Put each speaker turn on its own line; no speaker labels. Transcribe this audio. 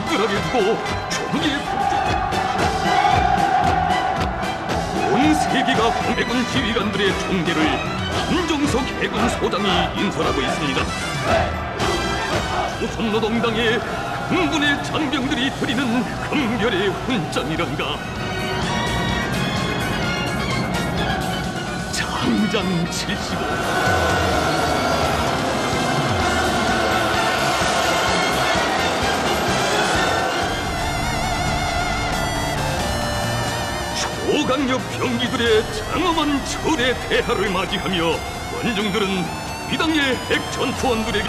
땅굴하게 두고 조국의 온 세계가 황해군 지휘관들의 총계를 김정석 해군 소장이 인솔하고 있습니다. 조선노동당의 강군의 장병들이 드리는 금별의 훈장이란가 장장 75 초강력 병기들의 장엄한 철의 대하를 맞이하며 원중들은 이 당의 핵전투원들에게